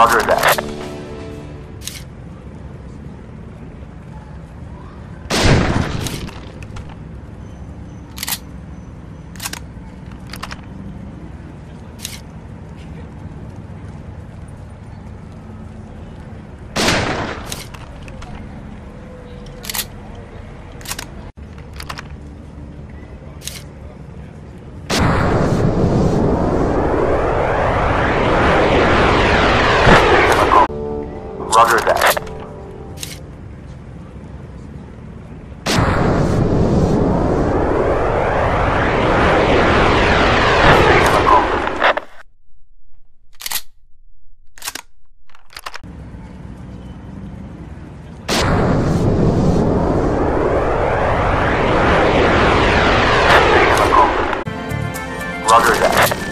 Roger that. Roger that. Roger that.